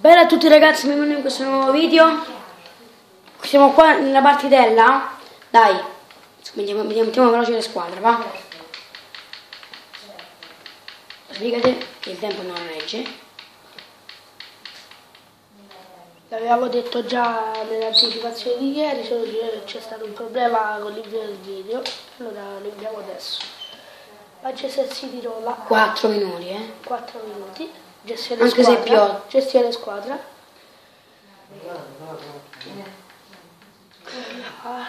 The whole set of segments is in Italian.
Bella a tutti ragazzi, benvenuti in questo nuovo video. Siamo qua nella partitella. Dai, mettiamo, mettiamo, veloce le squadre, va? Sbrigate, il tempo non regge. L'avevamo detto già nell'anticipazione di ieri, solo che c'è stato un problema con l'invio del video, allora lo inviamo adesso. Manchester City Roma, 4 minuti, eh. 4 minuti, gestione Anche se squadra, piove. gestione squadra. Ah,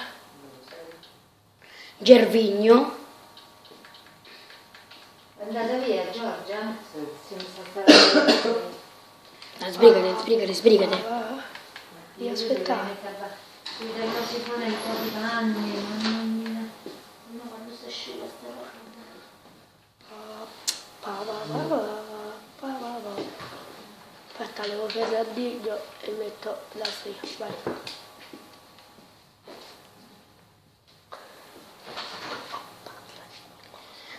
Gervigno. Andata via Giorgia? Si. Dai, sbrigate, sbrigate, sbrigate. ah, Devi aspettare. Mi dai così fuori il panni, mamma mia. Ma quando si asciuga sta roba? Pa, pa, pa, pa, pa, pa, pa. Il digno e metto la striscia, vai.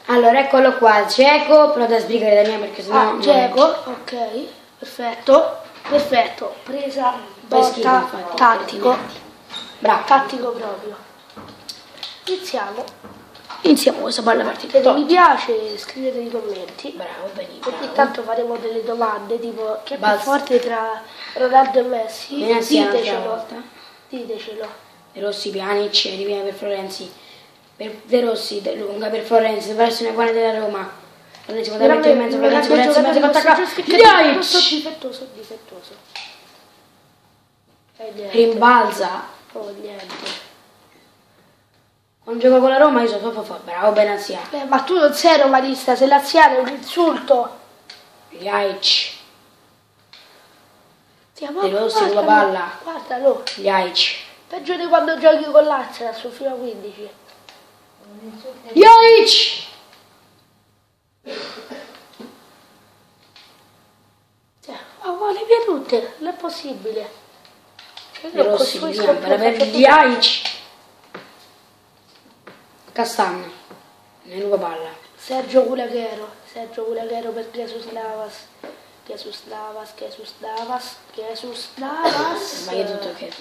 Allora, eccolo qua, Geco, però da sbrigare da mia perché sennò... Ah, regge. ok, perfetto, perfetto, presa, botta, tattico, Bravo. tattico proprio. Iniziamo, Iniziamo questa bella partita. se mi piace scrivete nei commenti, Bravo, benissimo. ogni tanto faremo delle domande tipo chi è più forte tra Ronaldo e Messi, ditecelo, ditecelo. De Rossi, Pjanic, Riviera per Florenzi. Per De Rossi, De Lunga per Florenzi, verso una buona della Roma. Florenzi può dare in mezzo, Florenzi, Florenzi, mezzo, mezzo, attacca. Yaic! difettoso, difettoso. E niente. Rimbalza. Oh, niente. Quando gioco con la Roma io sono proprio forte. Bravo Benazia. Eh, ma tu non sei romanista, sei laziale, è un insulto. Jaic. Siamo De Rossi la palla. Guardalo, Jaic. peggio di quando giochi con l'Arsenal sul fino a 15. Jaic! Ma vuole via tutte, non è possibile. Cioè, Rossi, per perfetto- Jaic. Castan. Nuova palla. Sergio Culaghero, Sergio Culaghero per Jesus Navas. Jesus Navas, Jesus Navas, Jesus Navas. Sbaglia tutto che.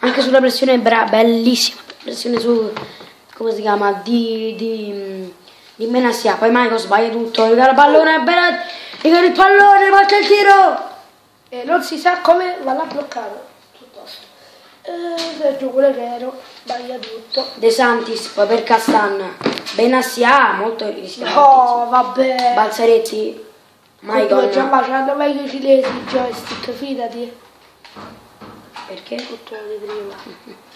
Anche sulla pressione bra- bellissima. Pressione su come si chiama? Di di, di Benassia. Poi Michael sbaglia tutto. Regala il pallone, bella. Regala il pallone, parte il tiro. E non si sa come, ma l'ha bloccato. Piuttosto. Eh, Sergio Culaghero, sbaglia tutto. De Santis, poi per Castan. Benassia, molto rischiato. No, vabbè. Balzaretti. Michael. Già, c'hanno meglio i cinesi i joystick, fidati. Perché? Tutto di prima.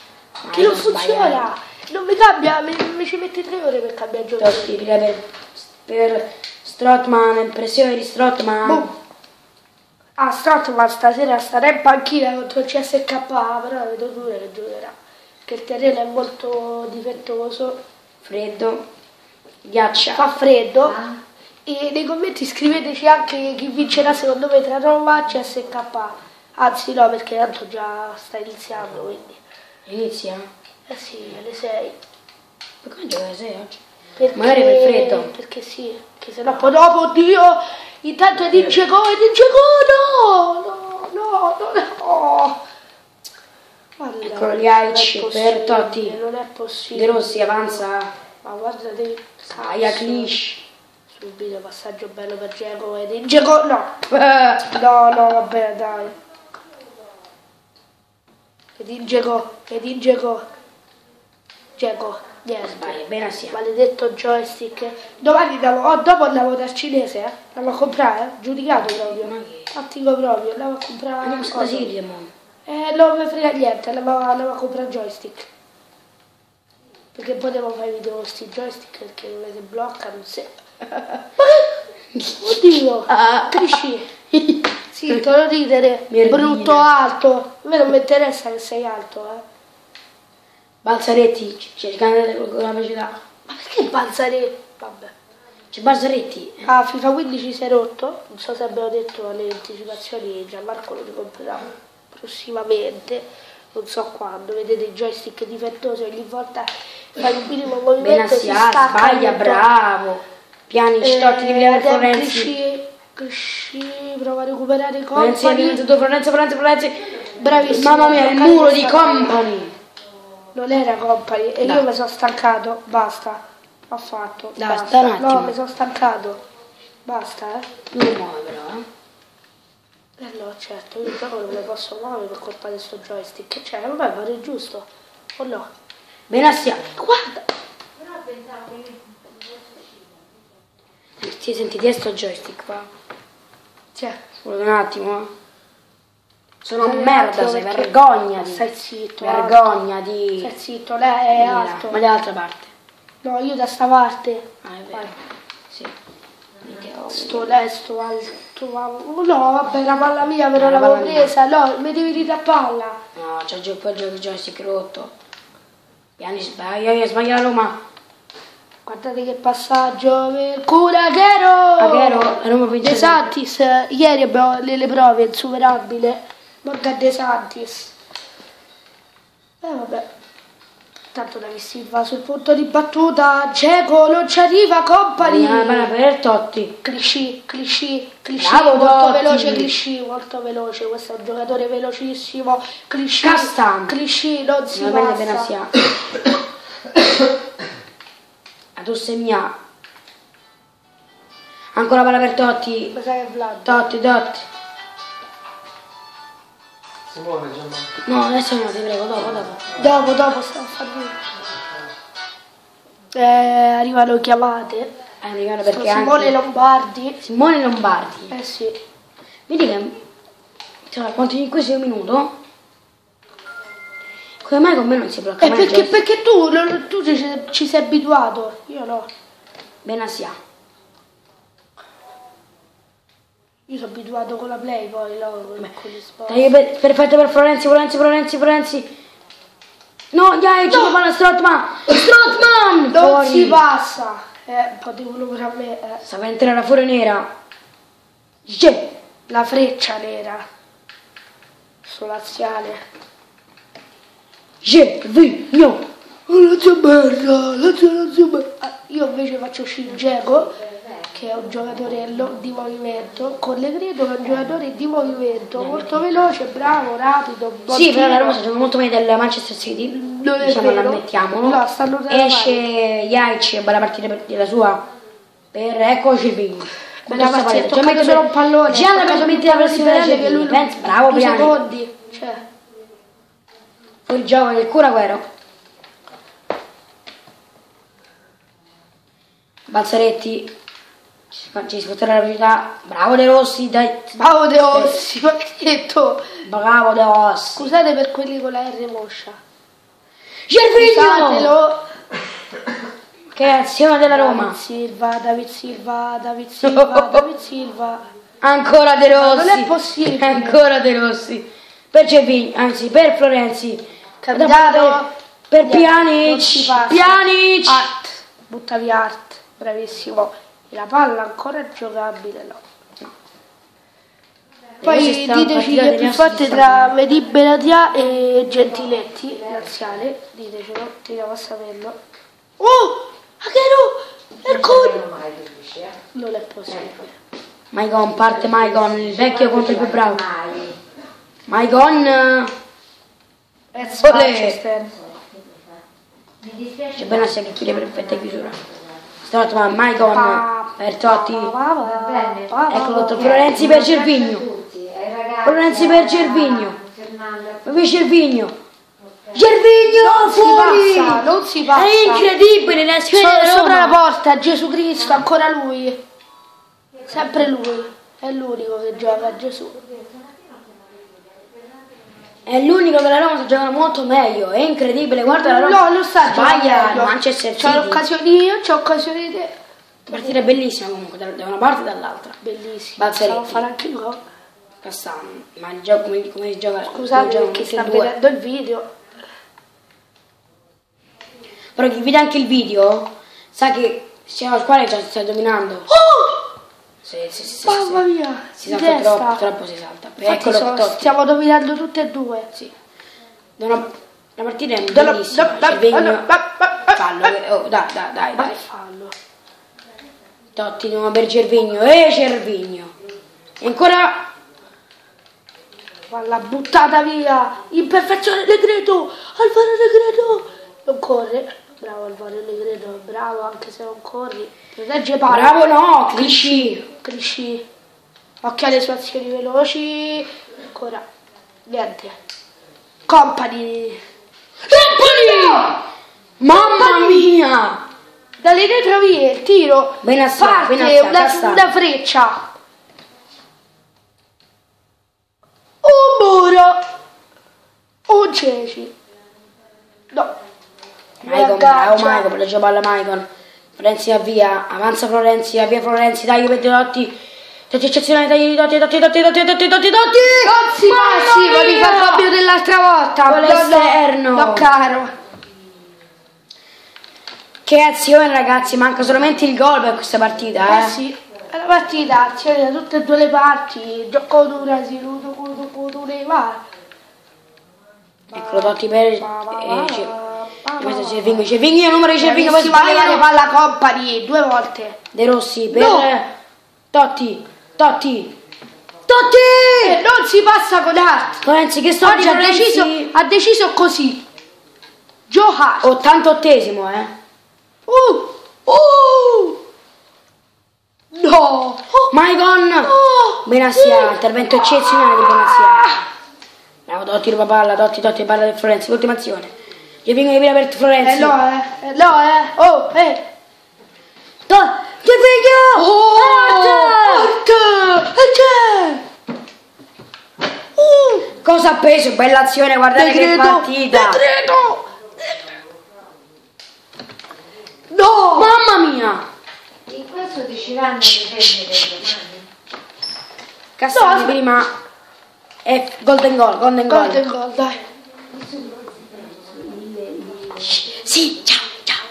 Che non funziona! Non mi cambia, mi, mi ci metti tre ore per cambiare gioco. Totti, per, per Strottman, pressione di Strottman. Boom. Ah, Stratman stasera starà in panchina contro il CSK, però vedo pure che giocherà. Che il terreno è molto difettoso, Freddo. Ghiaccia. fa freddo. Ah. E nei commenti scriveteci anche chi vincerà secondo me tra Roma e CSK. Anzi no, perché tanto già sta iniziando, quindi. Inizia? Eh sì, alle 6. Ma come gioca alle 6 oggi? Magari per freddo. Perché sì, che sennò poi dopo, oddio, intanto dice go e dice go, no, no, no, no. Guarda, Eccolo è Aici per Totti. Non è De possibile. Rossi avanza. Ma guarda te, Aia Klish. Subito passaggio bello per Geco e di Geco, no. No, no, vabbè, dai. E di Geco, e di Geco. Geco, niente. Sbaglia, bene assieme. Maledetto joystick. Domani andiamo, oh, dopo andiamo dal cinese, eh? Andiamo a comprare, eh? Giudicato proprio. Ma che? Tattico proprio, andiamo a comprare. Andiamo a cosa. Sicilia, mo. Eh, non mi frega niente, andiamo, andiamo a comprare joystick. Perché poi devo fare video con sti joystick perché non si bloccano, se... Oddio, Ah. cresci. Sì, te lo ridere, brutto alto. A me non mi interessa che sei alto, eh. Balzaretti, cercando con la velocità. Ma perché Balzare? Vabbè. C'è Balzaretti. Ah, FIFA 15 si è rotto, non so se abbiamo detto alle anticipazioni, Gianmarco lo ricomprerà prossimamente, non so quando, vedete i joystick difettosi, ogni volta fai un minimo movimento si Benassia, stacca sbaglia, bravo. Piani, Eh, Totti di è Florenzi. Cresci, prova a recuperare Florenzi compagni. tutto Florenzi, Florenzi, Florenzi. Bravissimo. Mamma mia, il muro di company. Non era compagni e Dai. io mi sono stancato, basta. Ho fatto. Dai, basta. No, mi sono stancato. Basta, eh. Non muove però, eh. Eh no, certo, io il gioco non lo posso muovere per colpa di sto joystick. Cioè, vabbè, pare giusto. O no? Benassia. Guarda! Ti senti di sto joystick qua? Cioè, Scusa un attimo, eh. Sono Stai merda, attimo sei perché- vergognati. Stai zitto. Vergognati. Stai zitto, lei è Mira, alto. Ma dall'altra parte. No, io da sta parte. Ah, è vero. Sì. Minchia, oh. Sto lesto alto. No, vabbè, la palla mia però Eh, la l'avevo presa. No, mi devi ridare palla. No, c'è già poi gioco joystick rotto. Piani sbaglia, io sbaglio la Roma. Guardate che passaggio. Cura Aghero! Aghero, la Roma vince. De Santis, eh, ieri abbiamo le, le prove, insuperabile. Morgan De Santis. Eh vabbè. Tanto David Silva sul punto di battuta. Geco non ci arriva, company. Ah, bene, per Totti. Clichy, Clichy, Clichy, Bravo, molto Totti. veloce Clichy, molto veloce, questo è un giocatore velocissimo, Clichy, Castan. Clichy, non si Non passa. Benassia. Adossemia. Ancora palla per Totti. È. Totti, Totti. Simone già manca. No, adesso no, ti prego, dopo, dopo. Dopo, dopo stiamo a eh, arrivano chiamate. Eh, Sto perché Simone anche... Lombardi. Simone Lombardi. Eh sì. Vedi che... Cioè, quanto in questo minuto? Come mai con me non si blocca Eh, perché, perché tu, non- tu ci, ci sei abituato, io no. Benassia. Io sono abituato con la play poi, no, con, con gli sport. Dai, per- perfetto per Florenzi, Florenzi, Florenzi, Florenzi. No, dai, ci fa la Strotman. Strotman! Non Fuori. si passa. Eh, un po' di culo per a me. eh. Sta per entrare la fuori nera. Yeah. La freccia nera. Solaziale. Gervigno. Oh, la zia merda, la zia, la zia merda. Ah, Io invece faccio uscire Geco, che è un giocatore lo- di movimento. Con le credo che è un giocatore di movimento, molto veloce, bravo, rapido. buon Sì, però la. Roma sta molto meglio del Manchester City. Non è diciamo, vero. l'ammettiamolo. No, stanno Esce Jaic, bella partita per la sua. Per ecco Gervigno. Bella partita, ha toccato solo un pallone. Già ha la toccato per un mettere la pressione che lui Pensa, bravo Piani. secondi. Cioè, Fuori gioco del Curaguero. Balzaretti. Ci sfrutterà la velocità. Bravo De Rossi, dai. bravo De Ossi, ma che detto? Bravo De Rossi. Scusate per quelli con la R moscia. Scusatelo. Che azione della Roma. David Silva, David Silva, David Silva, David Silva. Ancora De Ma Rossi. non è possibile. Ancora De Rossi. Per Gervigno, anzi per Florenzi. Capitano. Per si Pjanic. Pjanic. Art, butta via Art, bravissimo. La palla ancora è giocabile, no. Poi diteci degli più forte tra Stato. Medi Benatia e Gentiletti, laziale. Ditecelo, tiriamo a saperlo. Oh! Aghero! Ercole! Non è possibile. Maicon, parte Maicon, il vecchio contro il più bravo. Maicon. eh, Olè. Manchester. Mi dispiace. C'è Benassia che chiude perfetta chiusura. Stato ma Maicon per Totti. bene. Eccolo Florenzi per ragazzi. Florenzi per Gervigno. Fernando. Dove Gervigno? Non si fuori! passa, non si passa. È incredibile l'azione So- sopra la porta, Gesù Cristo, ancora lui. Sempre lui. È l'unico che gioca, Gesù. È l'unico che la Roma sta giocando molto meglio. È incredibile. Guarda la Roma. No, non sta Sbaglia Manchester C'ho City. occasioni io, c'ho occasioni te. Partita bellissima comunque, da da una parte e dall'altra. Bellissimo. Balzaretti. Stavo a fare anche il gol. Castano, ma il gioco come, come si gioca? Scusate perché sta due. vedendo il video. Però chi vede anche il video sa che sia la squadra già sta dominando. Oh! Sì, sì, sì, Mamma mia! Si salta troppo, troppo si salta. Eccolo so- stiamo dominando tutte e due. Sì. Da una- la partita è bellissima. da- Gervigno- da- da- Fallo, che- oh, dai, dai, dai, Ma dai. che fallo? Totti di nuovo per Gervigno. E Gervigno. E ancora Palla buttata via. Imperfezione Negredo. Alvaro Negredo. Non corre. Bravo Alvaro Negredo. Bravo anche se non corri. Protegge palla. Bravo no, Clichy. Crisci. Occhio alle sue azioni veloci. Ancora. Niente. Company. Company! Mamma mia! Dalle retrovie il tiro. Benassia, parte Benassia, una, Castano. una freccia. Un muro. Un ceci. No. Maicon, bravo Maicon, protegge palla Maicon. Florenzi via, avanza Florenzi, via Florenzi, dai per Dotti. Dotti eccezionali, dai Dotti, Dotti, Dotti, Dotti, Dotti, Dotti, Dotti! Cozzi mia! far Fabio dell'altra volta. Con No, no, l'esterno. No, caro. Che azione ragazzi, manca solamente il gol per questa partita, Eh eh. sì, è la partita, azione da tutte e due le parti, gioco dura, si rudo, rudo, rudo, va. Eccolo Dotti per... Eh, questo c'è Vingo, c'è Vingo, numero di Cervingo, poi sbaglia Levane palla company, due volte. De Rossi per... No. Totti, Totti, E Totti! non si passa con Hart. Florenzi, che sto Oggi ha deciso, ha deciso così. Hart. 88esimo, eh. Uh, uh. No. Maicon! Oh. Benassia, intervento eccezionale di Benassia. Bravo Dotti, ruba palla, Dotti, Dotti, palla del Florenzi, ultima azione. Gervingo che viene per Florenzi. Eh no, eh. eh, no, eh. Oh, eh. To- Gervingo! Oh, Hart! Hart. E c'è. Uh. Cosa ha preso? Bella azione, guardate che Decreto, partita. decreto. No. Mamma mia! In questo decideranno di prendere domani. Cassani No, prima è golden goal, golden goal. Golden goal, dai. Sì, ciao, ciao.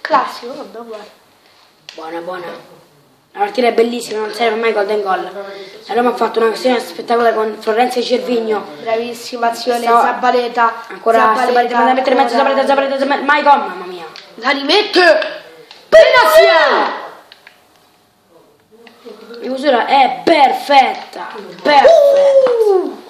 Classico, guarda. Buona, buona. La partita è bellissima, non serve mai golden goal. La Roma ha fatto una azione spettacolare con Florenzi e Cervigno. Bravissima azione, Stava- Zabaleta. Ancora Zabaleta, manda mettere in mezzo. Zabaleta, Zabaleta, Zabaleta. Maicon, mamma mia. La rimette. Benassia! La misura è perfetta. Perfetta. Uh.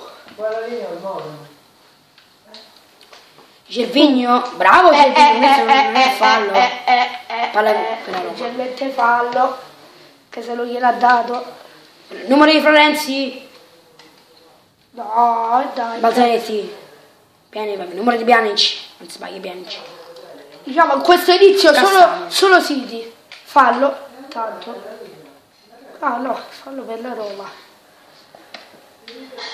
Cervigno, bravo Eh, Cervigno, eh, questo non eh, è eh, fallo. eh, eh, eh, Palla eh, fallo. Che se lo gliel'ha dato. Numero di Florenzi, No, dai. Balzaretti. Piani, vabbè, numero di Pjanic. Non sbagli Pjanic. Diciamo questo inizio solo, solo City. Fallo. Tanto. Ah no, fallo per la Roma.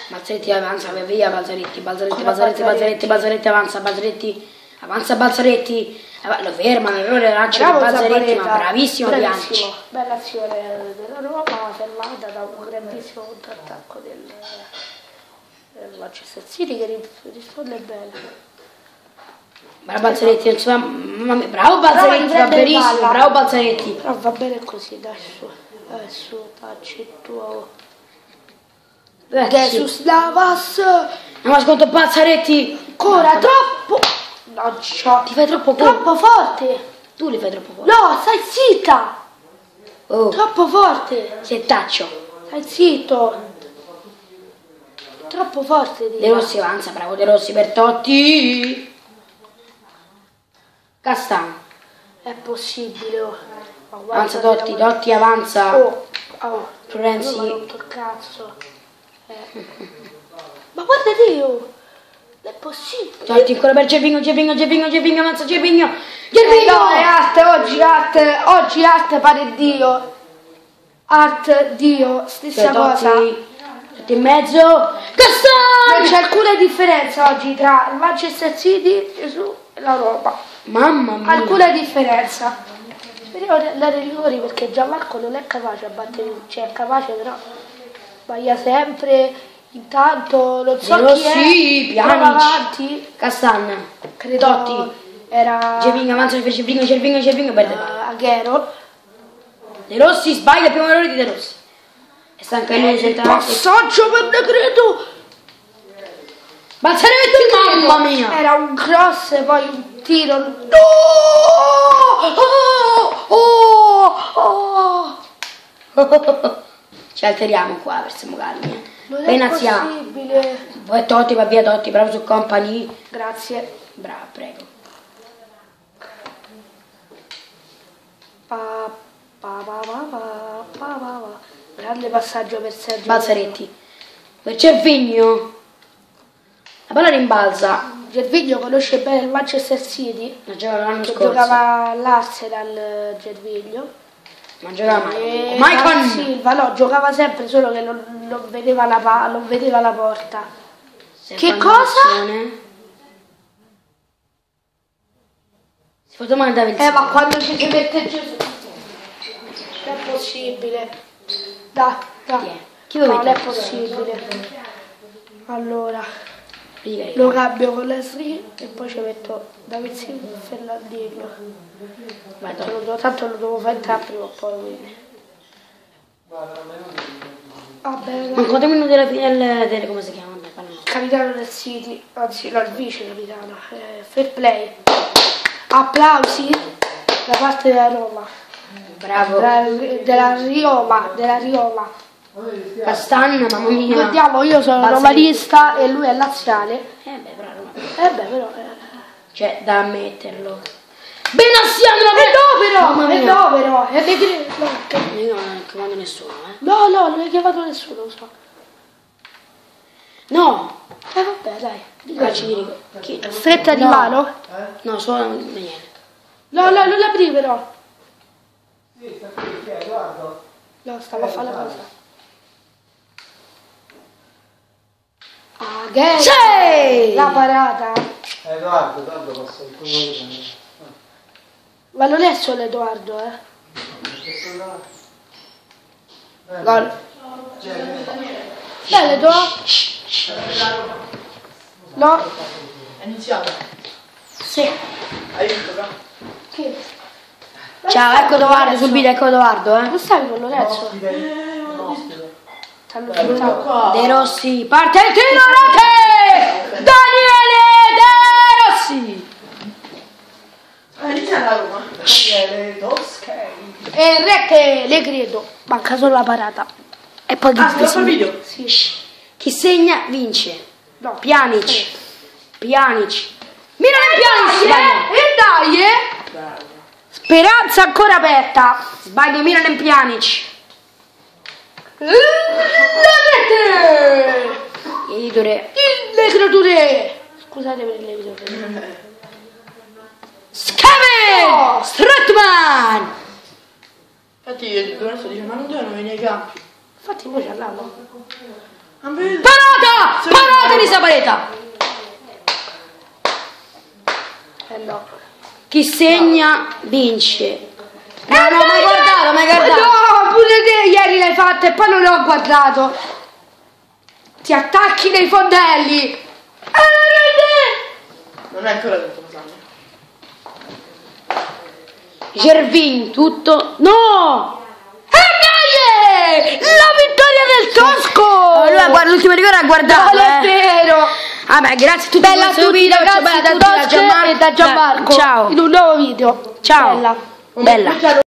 Balzaretti avanza, via Balzaretti, Balzaretti, Balzaretti? Balzaretti, Balzaretti avanza, Balzaretti, avanza Balzaretti, Eh, lo fermano, errore lancio Bravo Balzaretti, ma bravissimo. Bravissimo. Bella azione della Roma, fermata da un grandissimo contrattacco del, del Manchester City che ri- risponde bene. Bravo si fa- mamma mia, bravo Balzaretti, va benissimo, bravo Balzaretti. Però va bene così, dai su. Dai su, facci il tuo. Eh. Jesus Navas. No, ma sconto Balzaretti. Ancora troppo. No, ciò. Ti fai troppo. Troppo forte. Tu li fai troppo corto. No, stai zitta. Oh, Troppo forte. settaccio. Stai zitto. Troppo forte. De. Rossi avanza, bravo De Rossi per Totti. Castano. È possibile. Oh. Guarda Avanza Totti, la- Totti avanza. Oh, oh. Florenzi. Eh. Ma guarda Dio. È possibile. Totti ancora per Gervingo, Gervingo, Gervingo, Gervingo, avanza Gervingo. Eh Gervingo! no, è arte, oggi arte, oggi arte pare Dio. Art, Dio, stessa Cioè, cosa. Totti, Totti in mezzo. Non Castano! c'è alcuna differenza oggi tra il Manchester City, Gesù e la Roma. Mamma mia. Alcuna differenza. Speriamo di andare rigori perché Gianmarco non è capace a battere, cioè è capace però sbaglia sempre. Intanto non so De chi è, prova avanti. Castan. Credo Totti. era Gervingo avanza per Gervingo, Gervingo, Gervingo perde palla. eh, Aghero. De Rossi sbaglia il primo errore di De Rossi. E sta anche lui Il senta- passaggio per Negredo. Balzaretti, mamma mia! Era un cross e poi un tiro. No! Oh! Oh! Oh! Ci alteriamo qua per siamo calmi. Non è Benazia. possibile. Poi Totti va via Totti, bravo su company. Grazie. Bravo, prego. Pa, pa, pa, pa, pa, pa, pa, pa. Grande passaggio per Sergio. Balzaretti. Per Cervigno. La palla rimbalza. Gerviglio conosce bene il Manchester City. La giocava l'anno scorso. giocava all'Arsenal Gerviglio. Ma giocava mai. E Maicon. David Silva, no, giocava sempre solo che non, non vedeva, la, pa- non vedeva la porta. Se Che cosa? Si può domandare David Eh, ma quando ci si mette Gesù. Non è possibile. È? dai. Chi No, non è possibile. Allora. Lo cambio con la Sri e poi ci metto David Silva e Totti. lo, devo, tanto lo devo fare entrare prima o poi. Quindi. Vabbè, dai. Manco due minuti alla fine del, del- come si chiama? Capitano del City, anzi no, il vice capitano, eh, fair play. Applausi da parte della Roma, Bravo. della, della Rioma, della Rioma. Castan, mamma mia. Ricordiamo, io sono Balzaretti. romanista e lui è laziale. Eh beh, bravo. Eh beh, però... Eh, Cioè, da ammetterlo. Benassiano la eh no però, eh mia. no però, è negre- no, che- Io non comando nessuno, eh. no, no, non hai chiamato nessuno, lo so. No. Eh vabbè, dai. Calci di rigore. Chi? Stretta di No. mano? No, solo Daniele. No, no, non l'apri però. Sì, sta qui? Guarda. No, stavo a fare la cosa. Ah, che Sì! La parata. Edoardo, Edoardo passa il tuo Ma non è solo Edoardo, eh. Gol. Bene, Edoardo. No. È iniziato. Sì. Aiuto, però. Chi? Ciao, ecco Edoardo, sul video, ecco Edoardo, eh. Non stavi con Lorenzo? T'hanno chiamato. De Rossi, parte il tiro, rete! Daniele De Rossi! Roma. Daniele Toscani. E rete, le credo. Manca solo la parata. E poi Ah, chi il video. Sì. Chi segna vince. No. Pjanic. Pjanic. Milan e eh? E dai, eh? Speranza ancora aperta. Sbaglia Milan e Pjanic. La rete! Editore. Le creature! Scusate per le creature. Scaven! Stratman! Infatti Lorenzo dice ma non devono venire ai campi. Infatti noi ci andiamo. Ma? Parata! Parata di Sabaleta! Eh no. Chi segna vince. No, no, mai guardato, mai Eh guardato. No, pure te l'hai fatta e poi non l'ho guardato. Ti attacchi nei fondelli. Rete! Non è ancora tutto. Gervin, tutto. No! E dai! La vittoria del Tosco! Allora, guarda, l'ultimo rigore ha guardato. Non è eh. vero! Vabbè, grazie a tutti Bella a questo tutti video. ragazzi bella da Tosco e da Gianmarco Ciao. in un nuovo video. Ciao. Bella. Bella.